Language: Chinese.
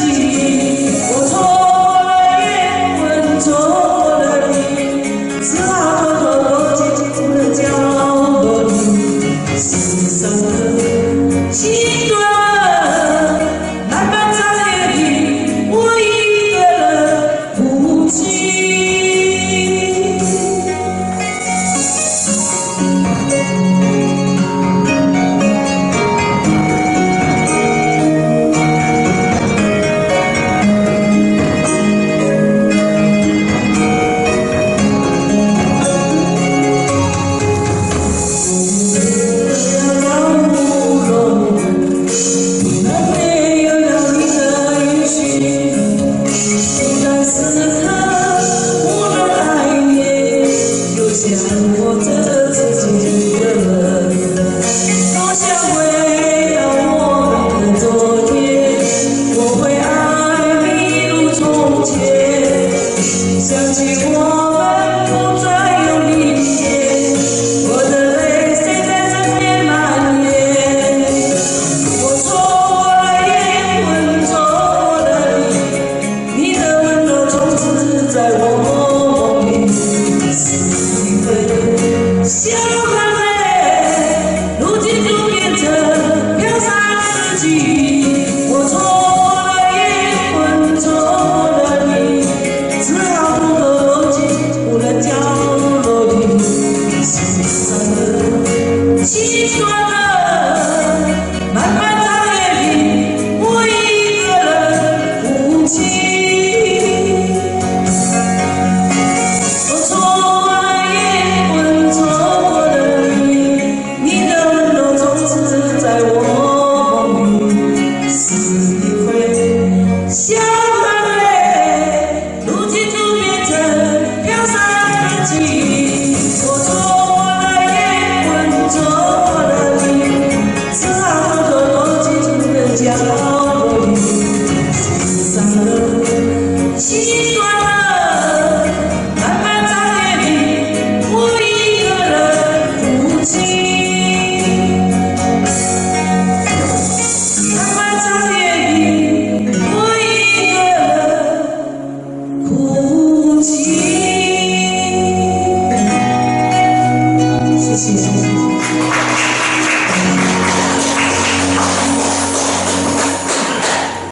see. Seu 谢谢你